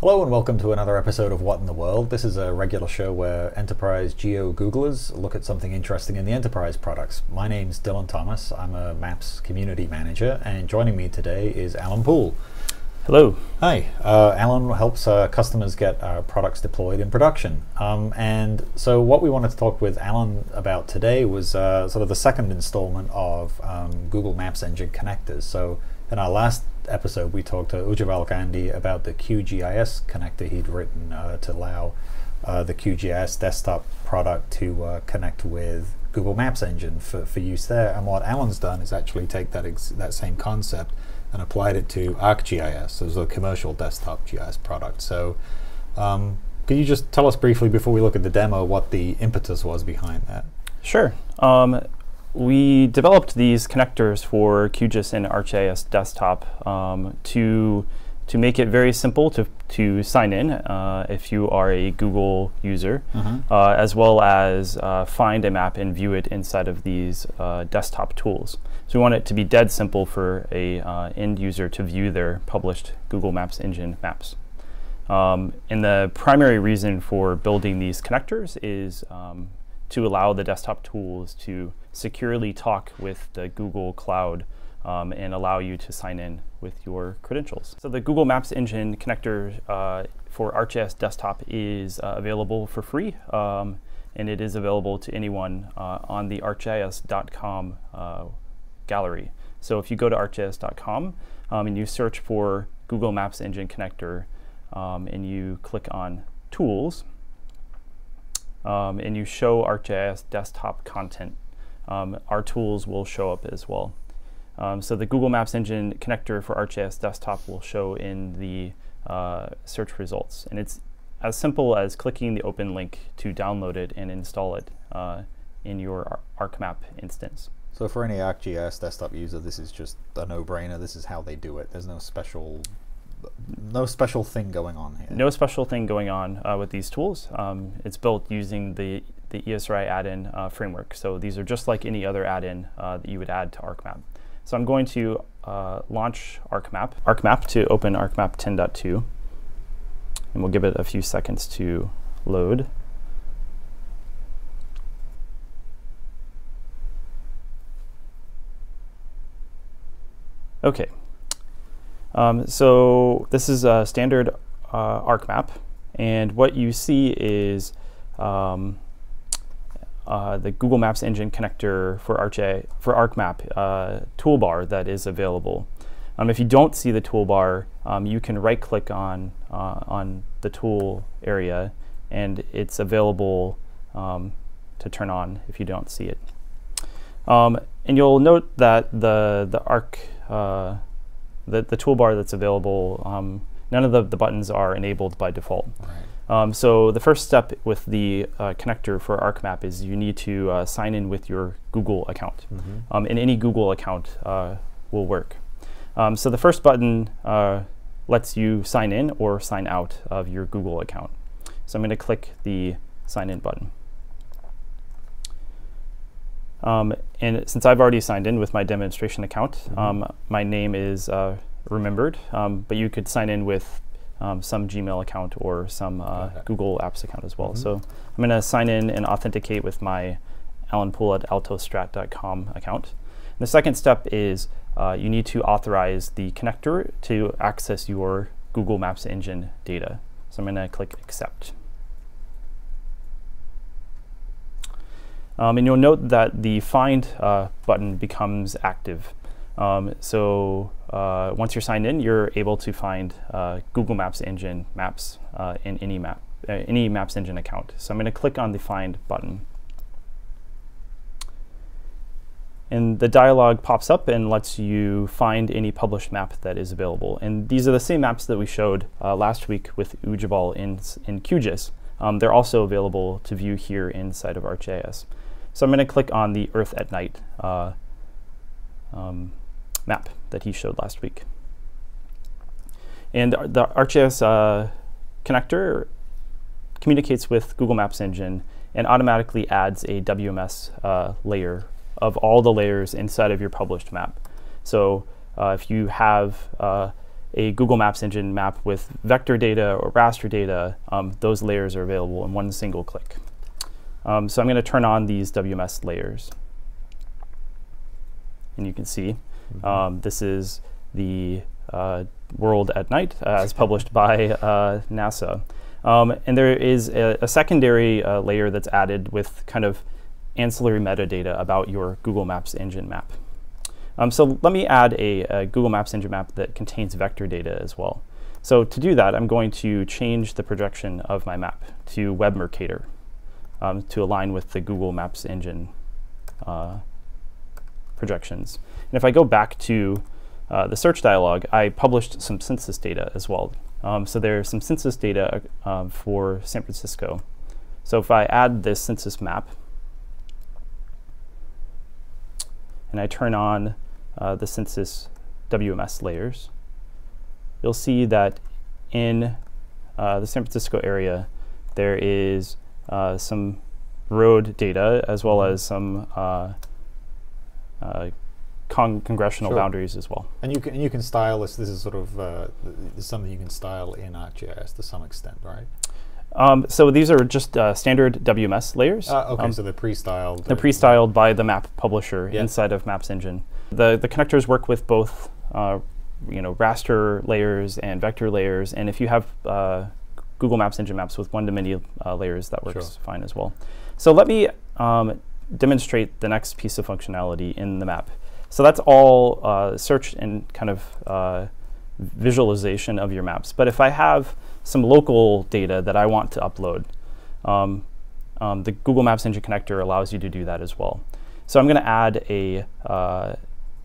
Hello and welcome to another episode of What in the World. This is a regular show where enterprise geo Googlers look at something interesting in the enterprise products. My name's Dylan Thomas. I'm a Maps community manager, and joining me today is Alan Poole. Hello. Hi. Uh, Alan helps uh, customers get uh, products deployed in production. Um, and so, what we wanted to talk with Alan about today was uh, sort of the second installment of um, Google Maps Engine connectors. So, in our last episode, we talked to Ujjwal Gandhi about the QGIS connector he'd written uh, to allow uh, the QGIS desktop product to uh, connect with Google Maps Engine for, for use there. And what Alan's done is actually take that that same concept and applied it to ArcGIS as a commercial desktop GIS product. So, um, can you just tell us briefly before we look at the demo what the impetus was behind that? Sure. Um, we developed these connectors for QGIS and ArcGIS desktop um, to to make it very simple to, to sign in uh, if you are a Google user, mm-hmm. uh, as well as uh, find a map and view it inside of these uh, desktop tools. So we want it to be dead simple for a uh, end user to view their published Google Maps engine maps. Um, and the primary reason for building these connectors is um, to allow the desktop tools to securely talk with the Google Cloud um, and allow you to sign in with your credentials. So the Google Maps Engine connector uh, for ArcGIS Desktop is uh, available for free, um, and it is available to anyone uh, on the arcgis.com uh, gallery. So if you go to arcgis.com um, and you search for Google Maps Engine connector, um, and you click on Tools, um, and you show ArcGIS desktop content, um, our tools will show up as well. Um, so the Google Maps Engine connector for ArcGIS desktop will show in the uh, search results. And it's as simple as clicking the open link to download it and install it uh, in your ArcMap instance. So for any ArcGIS desktop user, this is just a no-brainer. This is how they do it. There's no special no special thing going on here. No special thing going on uh, with these tools. Um, it's built using the, the Esri add-in uh, framework. So these are just like any other add-in uh, that you would add to ArcMap. So I'm going to uh, launch ArcMap. ArcMap to open ArcMap 10.2. And we'll give it a few seconds to load. Okay, um, so this is a standard uh, ArcMap, and what you see is um, uh, the Google Maps Engine connector for ArcGIS for ArcMap uh, toolbar that is available. Um, if you don't see the toolbar, um, you can right-click on uh, on the tool area, and it's available um, to turn on if you don't see it. Um, and you'll note that the the Arc uh, the, the toolbar that's available, um, none of the, the buttons are enabled by default. Right. Um, so the first step with the uh, connector for ArcMap is you need to uh, sign in with your Google account. Mm -hmm. um, and any Google account uh, will work. Um, so the first button uh, lets you sign in or sign out of your Google account. So I'm going to click the sign in button. Um, and since I've already signed in with my demonstration account, mm -hmm. um, my name is uh, remembered, um, but you could sign in with um, some Gmail account or some uh, Google Apps account as well. Mm -hmm. So I'm going to sign in and authenticate with my Alan Poole at altostrat.com account. And the second step is uh, you need to authorize the connector to access your Google Maps engine data. So I'm going to click accept. Um, and you'll note that the find uh, button becomes active. Um, so uh, once you're signed in, you're able to find uh, Google Maps engine maps uh, in any map, uh, any Maps engine account. So I'm going to click on the find button. And the dialog pops up and lets you find any published map that is available. And these are the same maps that we showed uh, last week with Ujjwal in, in QGIS. Um, they're also available to view here inside of ArcGIS. So I'm going to click on the Earth at Night uh, um, map that he showed last week. And the ArcGIS uh, connector communicates with Google Maps Engine and automatically adds a WMS uh, layer of all the layers inside of your published map. So uh, if you have uh, a Google Maps engine map with vector data or raster data, um, those layers are available in one single click. Um, so I'm going to turn on these WMS layers. And you can see mm -hmm. this is the uh, world at night uh, as published by uh, NASA. Um, and there is a, a secondary uh, layer that's added with kind of ancillary metadata about your Google Maps engine map. Um, so let me add a, a, Google Maps engine map that contains vector data as well. So to do that, I'm going to change the projection of my map to Web Mercator um, to align with the Google Maps engine uh, projections. And if I go back to uh, the search dialog, I published some census data as well. Um, so there's some census data uh, for San Francisco. So if I add this census map, and I turn on uh, the census WMS layers, you'll see that in uh, the San Francisco area, there is some road data as well as some uh, uh, con congressional sure. boundaries as well. And you can you can style this. This is sort of uh, is something you can style in ArcGIS to some extent, right? Um, so these are just uh, standard WMS layers. Uh, okay, um, so they're pre-styled. They're pre-styled by the map publisher yeah. inside of Maps Engine. The the connectors work with both, uh, you know, raster layers and vector layers. And if you have uh, Google Maps Engine maps with one-to-many uh, layers, that works sure. fine as well. So let me um, demonstrate the next piece of functionality in the map. So that's all uh, search and kind of visualization of your maps. But if I have some local data that I want to upload. Um, um, the Google Maps Engine connector allows you to do that as well. So I'm going to add a, uh,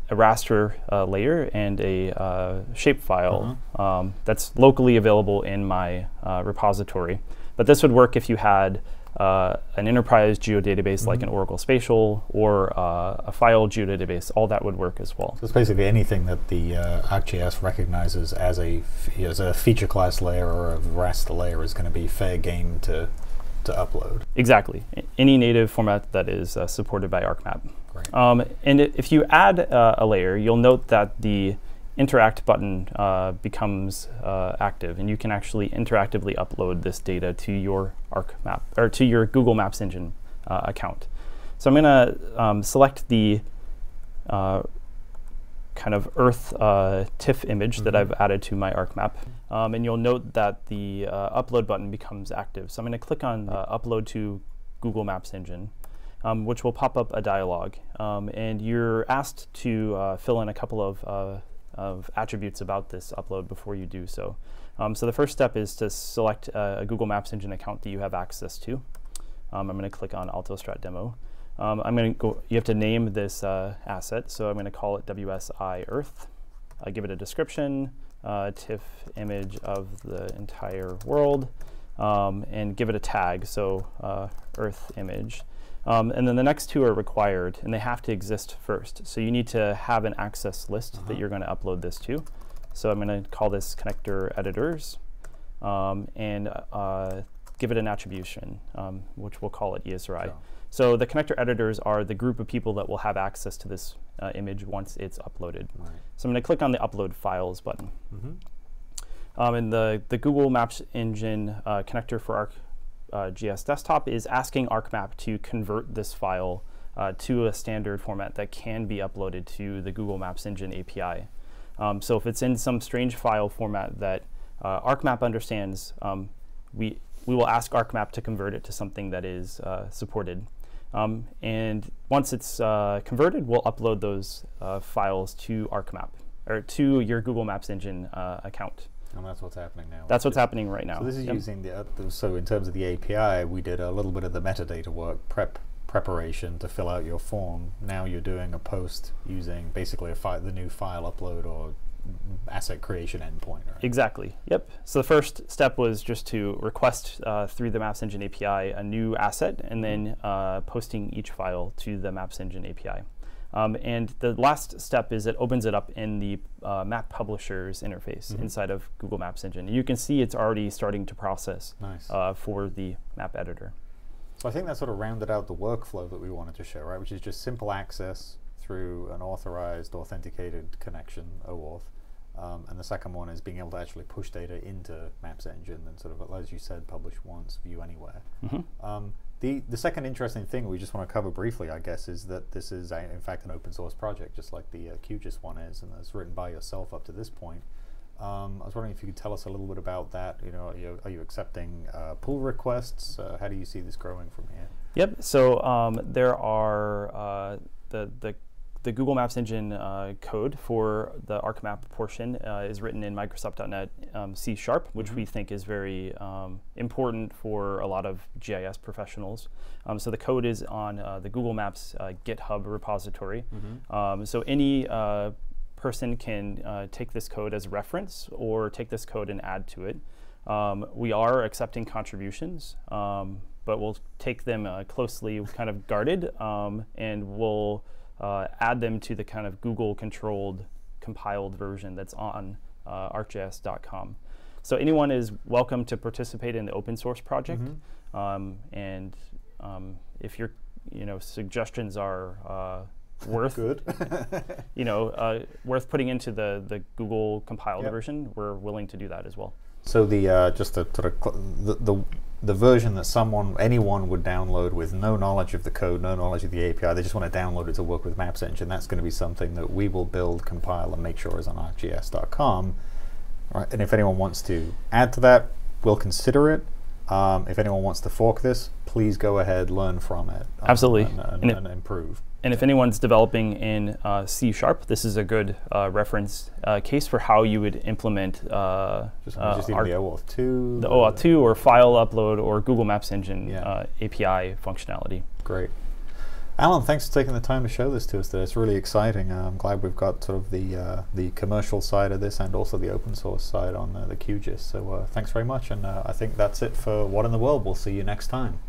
a raster uh, layer and a uh, shapefile mm -hmm. um, that's locally available in my uh, repository. But this would work if you had uh, an enterprise geodatabase mm -hmm. like an mm-hmm. Oracle Spatial or uh, a file geodatabase, all that would work as well. So it's basically anything that the uh, ArcGIS recognizes as a as a feature class layer or a raster layer is going to be fair game to to upload. Exactly. Any native format that is uh, supported by ArcMap. Um, and if you add uh, a layer, you'll note that the interact button uh, becomes uh, active and you can actually interactively upload this data to your ArcMap or to your Google Maps engine uh, account. So I'm going to um, select the uh, kind of Earth uh, TIFF image mm -hmm. that mm-hmm. I've added to my ArcMap. Um, and you'll note that the uh, upload button becomes active. So I'm going to click on upload to Google Maps engine. Um, which will pop up a dialog. Um, and you're asked to fill in a couple of of attributes about this upload before you do so. Um, so the first step is to select uh, a Google Maps Engine account that you have access to. Um, I'm going to click on AltoStrat Demo. Um, I'm going to go, you have to name this uh, asset, so I'm going to call it WSI Earth. I give it a description, uh, TIFF image of the entire world, um, and give it a tag, so uh, Earth image. Um, and then the next two are required, and they have to exist first. So you need to have an access list uh -huh. that uh-huh. you're going to upload this to. So I'm going to call this connector editors um, and uh, give it an attribution, um, which we'll call it ESRI. Sure. So the connector editors are the group of people that will have access to this uh, image once it's uploaded. Right. So I'm going to click on the Upload Files button. Mm -hmm. um, and the, the Google Maps Engine uh, connector for ArcGIS uh, Desktop is asking ArcMap to convert this file uh, to a standard format that can be uploaded to the Google Maps Engine API. Um, so if it's in some strange file format that uh, ArcMap understands, um, we, we will ask ArcMap to convert it to something that is uh, supported. Um, and once it's uh, converted, we'll upload those uh, files to ArcMap, or to your Google Maps Engine account. And that's what's happening now. That's what's happening right now. So this is yep. using the, uh, so in terms of the API, we did a little bit of the metadata work prep preparation to fill out your form. Now you're doing a post using basically a file, the new file upload or asset creation endpoint. Right? Exactly. Yep. So the first step was just to request uh, through the Maps Engine API a new asset, and then mm-hmm. uh, posting each file to the Maps Engine API. Um, and the last step is it opens it up in the uh, map publishers interface mm -hmm. inside of Google Maps Engine. You can see it's already starting to process nice. uh, for the map editor. So I think that sort of rounded out the workflow that we wanted to show, right? Which is just simple access through an authorized, authenticated connection, OAuth, Um, and the second one is being able to actually push data into Maps Engine and sort of, as you said, publish once, view anywhere. Mm-hmm. Um, the, the second interesting thing we just want to cover briefly, I guess, is that this is, a, in fact, an open source project, just like the uh, QGIS one is, and it's written by yourself up to this point. Um, I was wondering if you could tell us a little bit about that. You know, are you, are you accepting uh, pull requests? Uh, how do you see this growing from here? Yep. So um, there are uh, the the the Google Maps Engine uh, code for the ArcMap portion uh, is written in Microsoft.NET um, C Sharp, which Mhm. we think is very um, important for a lot of GIS professionals. Um, so the code is on uh, the Google Maps uh, GitHub repository. Um, so any uh, person can uh, take this code as a reference or take this code and add to it. Um, we are accepting contributions, um, but we'll take them uh, closely, kind of guarded, um, and we'll uh, add them to the kind of Google-controlled compiled version that's on uh, ArcGIS.com. So anyone is welcome to participate in the open source project, Mhm. um, and um, if your you know suggestions are uh, worth Good. you know uh, worth putting into the the Google compiled Yep. version, we're willing to do that as well. So the uh, just to sort of cl- the, the the version that someone anyone would download with no knowledge of the code, no knowledge of the API, they just want to download it to work with Maps Engine. That's going to be something that we will build, compile, and make sure is on ArcGIS.com. Right, and if anyone wants to add to that, we'll consider it. Um, if anyone wants to fork this, please go ahead, learn from it, um, Absolutely. and, and, And and improve. And if anyone's developing in uh, C sharp, this is a good uh, reference uh, case for how you would implement uh, Just, uh, just even the OAuth two. the OAuth 2 or file upload or Google Maps Engine Yeah. uh, API functionality. Great. Alan, thanks for taking the time to show this to us today. It's really exciting. Uh, I'm glad we've got sort of the uh, the commercial side of this and also the open source side on uh, the QGIS. So uh, thanks very much, and uh, I think that's it for What in the World. We'll see you next time.